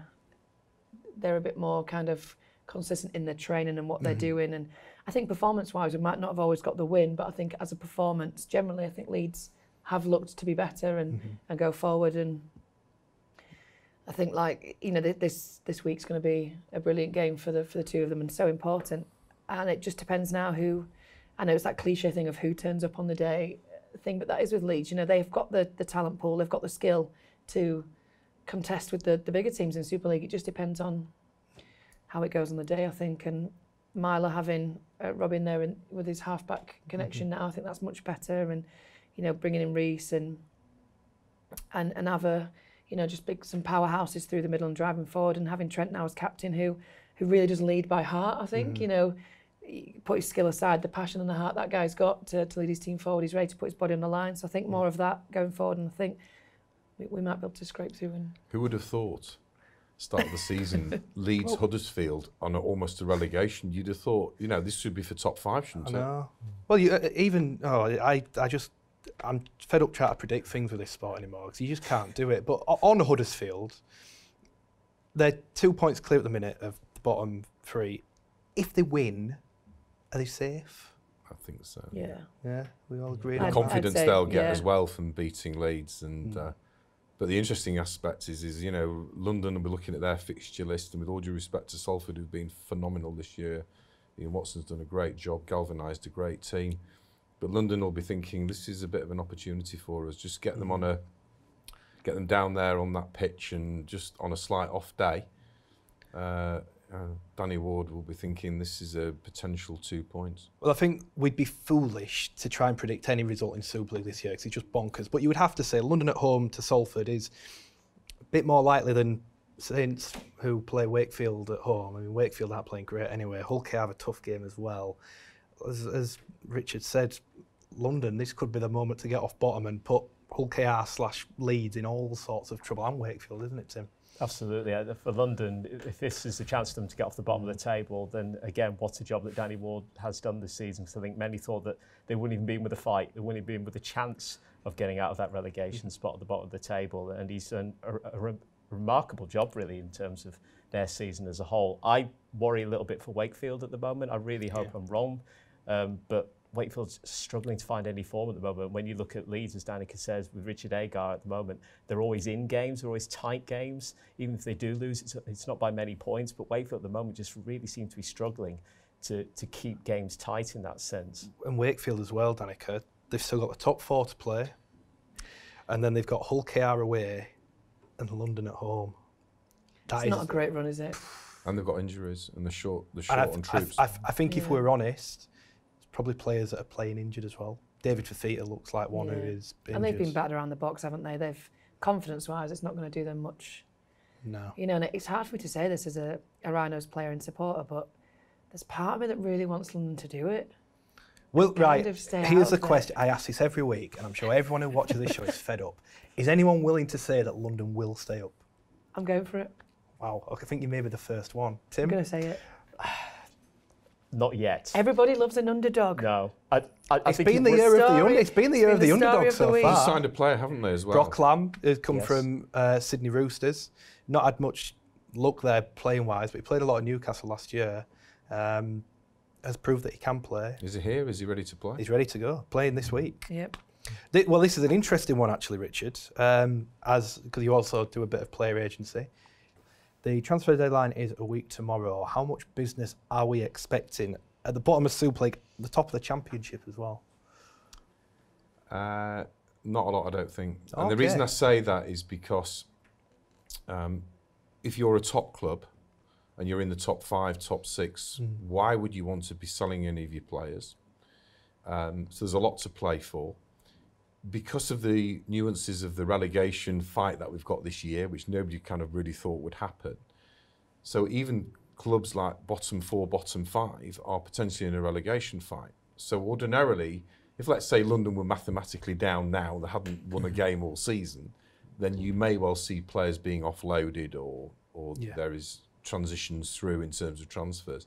they're a bit more kind of consistent in their training and what they're mm-hmm. doing. And I think performance-wise, we might not have always got the win, but I think as a performance, generally, I think Leeds have looked to be better and, mm-hmm. and go forward. And I think, like you know, th- this this week's going to be a brilliant game for the for the two of them, and so important. And it just depends now who. I know it's that cliche thing of who turns up on the day thing, but that is with Leeds. You know, they've got the the talent pool, they've got the skill to contest with the the bigger teams in Super League. It just depends on how it goes on the day, I think. And Myler having uh, Robin there in, with his halfback mm-hmm. connection now, I think that's much better. And you know, bringing in Reese and and and other, you know, just big some powerhouses through the middle and driving forward, and having Trent now as captain, who who really does lead by heart. I think mm-hmm. you know. Put his skill aside, the passion and the heart that guy's got to, to lead his team forward. He's ready to put his body on the line. So I think mm. more of that going forward, and I think we, we might be able to scrape through. And Who would have thought, start of the season, Leeds Huddersfield on a, almost a relegation? You'd have thought, you know, this should be for top five, shouldn't I it? know. Well, you, uh, even oh, I, I just I'm fed up trying to predict things with this sport anymore because you just can't do it. But on Huddersfield, they're two points clear at the minute of the bottom three. If they win, are they safe? I think so. Yeah. Yeah, we all agree. I'd- I'd confidence say, they'll get yeah. as well from beating Leeds. And uh, but the interesting aspect is, is you know, London will be looking at their fixture list, and with all due respect to Salford, who've been phenomenal this year, Ian Watson's done a great job, galvanised a great team. But London will be thinking this is a bit of an opportunity for us. Just get them on a, get them down there on that pitch, and just on a slight off day. Uh, uh, Danny Ward will be thinking this is a potential two points. Well, I think we'd be foolish to try and predict any result in Super League this year because it's just bonkers. But you would have to say London at home to Salford is a bit more likely than Saints who play Wakefield at home. I mean, Wakefield aren't playing great anyway. Hull have a tough game as well. As, as Richard said, London, this could be the moment to get off bottom and put Hull KR slash Leeds in all sorts of trouble. And Wakefield, isn't it, Tim? Absolutely. Uh, For London, if this is the chance for them to get off the bottom of the table, then again, what a job that Danny Ward has done this season. Because I think many thought that they wouldn't even be in with a fight, they wouldn't even be in with a chance of getting out of that relegation spot at the bottom of the table. And he's done a, a re- remarkable job, really, in terms of their season as a whole. I worry a little bit for Wakefield at the moment. I really hope I'm wrong. Um, but Wakefield's struggling to find any form at the moment. When you look at Leeds, as Danika says, with Richard Agar at the moment, they're always in games, they're always tight games. Even if they do lose, it's, it's not by many points. But Wakefield at the moment just really seem to be struggling to, to keep games tight in that sense. and Wakefield as well, Danika, they've still got the top four to play. And then they've got Hull KR away and London at home. That It's is- not a great run, is it? And they've got injuries, and they're short. They're and short on troops. I, I think if we're honest, it's probably players that are playing injured as well. David Fifita looks like one who Yeah. is injured. And they've been battered around the box, haven't they? They've confidence-wise, it's not going to do them much. No. You know, and it's hard for me to say this as a, a Rhinos player and supporter, but there's part of me that really wants London to do it. Well, right. Here's the question. I ask this every week, and I'm sure everyone who watches this show is fed up. Is anyone willing to say that London will stay up? I'm going for it. Wow. I think you may be the first one. Tim. I'm going to say it. Not yet. Everybody loves an underdog. no. I, I, I It's think been it the was- year of the Story- under, It's been the year it's of the been the story underdog of the so week. They've far. signed a player, haven't they, as well? Brock Lamb has come Yes. from uh, Sydney Roosters. Not had much luck there playing wise, but he played a lot of Newcastle last year. Um, has proved that he can play. Is he here? Is he ready to play? He's ready to go, playing this week. Yep. Thi- Well, this is an interesting one, actually, Richard, um, as because you also do a bit of player agency. The transfer deadline is a week tomorrow. How much business are we expecting at the bottom of Super League, the top of the Championship as well? Uh, not a lot, I don't think. And the reason I say that is because um, if you're a top club and you're in the top five, top six, why would you want to be selling any of your players? Um, so there's a lot to play for. Because of the nuances of the relegation fight that we've got this year, which nobody kind of really thought would happen. So even clubs like bottom four, bottom five are potentially in a relegation fight. So ordinarily, if let's say London were mathematically down now, they hadn't won a mm. game all season, then you may well see players being offloaded or or Yeah. there is transitions through in terms of transfers.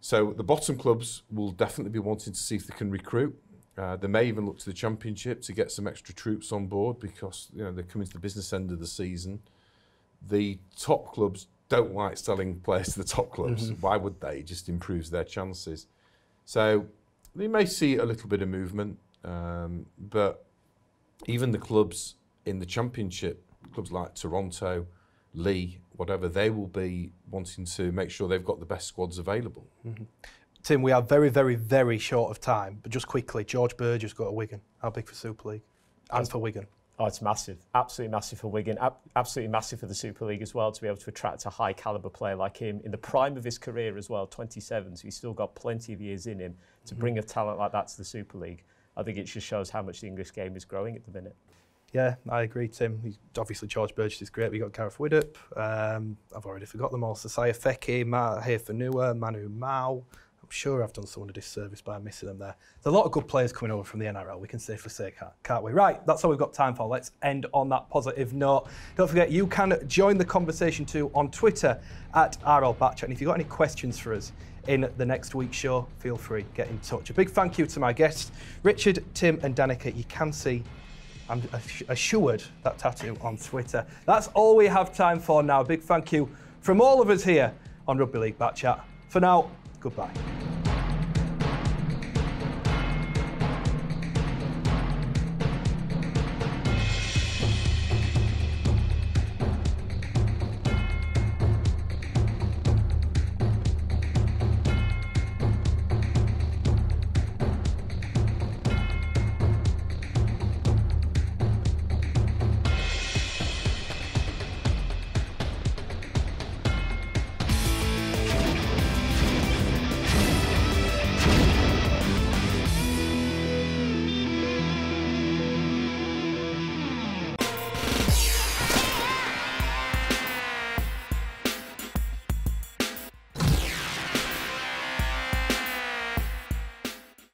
So the bottom clubs will definitely be wanting to see if they can recruit. Uh, they may even look to the championship to get some extra troops on board because you know they're coming to the business end of the season. The top clubs don't like selling players to the top clubs. Why would they? It just improves their chances. So they may see a little bit of movement, um, but even the clubs in the championship, clubs like Toronto, Leigh, whatever, they will be wanting to make sure they've got the best squads available. Tim, we are very, very, very short of time, but just quickly, George Burgess got a Wigan. How big for Super League? And for Wigan. Oh, it's massive. Absolutely massive for Wigan. Ab- absolutely massive for the Super League as well to be able to attract a high caliber player like him in the prime of his career as well, 27. So he's still got plenty of years in him to bring a talent like that to the Super League. I think it just shows how much the English game is growing at the minute. Yeah, I agree, Tim. He's, obviously, George Burgess is great. We got Gareth Widdop. Um, I've already forgot them all. Sosaia Feki, Matt Hafanua, Manu Ma'u. I'm sure I've done someone a disservice by missing them there. There's a lot of good players coming over from the NRL. We can safely say, can't, can't we? Right, that's all we've got time for. Let's end on that positive note. Don't forget, you can join the conversation too on Twitter at RL. And if you've got any questions for us in the next week's show, feel free, get in touch. A big thank you to my guests, Richard, Tim, and Danika. You can see I'm assured that tattoo on Twitter. That's all we have time for now. Big thank you from all of us here on Rugby League Back Chat. For now, Goodbye.